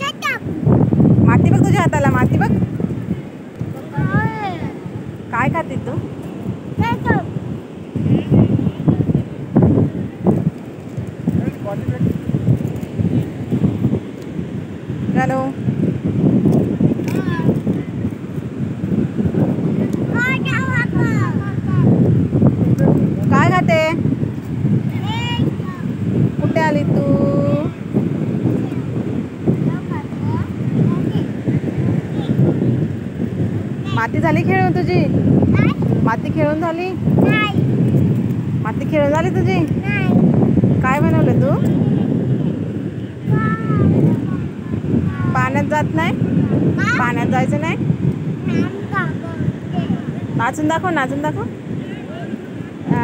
माती बघ तुझ्या हाताला माती बघ. काय? खाते तू? हॅलो. काय खाते? कुठे आली तू? माती झाली खेळून तुझी? माती खेळून झाली? माती खेळून झाली तुझी? काय बनवलं तू? पाण्यात जात नाही? पाण्यात जायचं नाही? नाचून दाखव नाचून दाखव. आ,